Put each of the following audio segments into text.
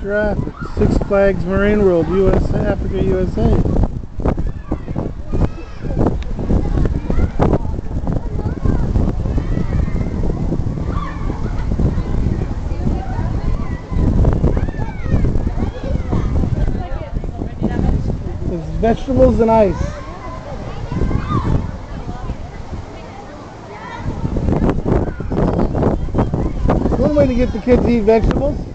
autograph at Six Flags Marine World, USA, Africa, USA. It's vegetables and ice. One way to get the kids to eat vegetables.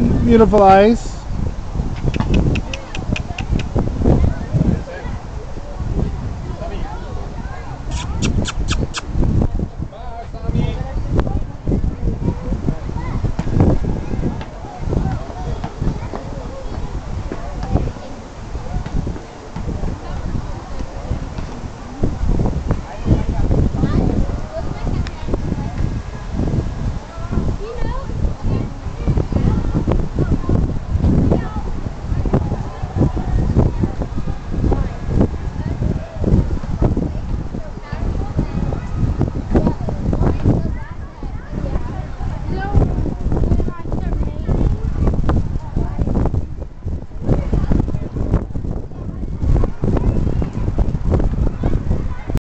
Beautiful ice.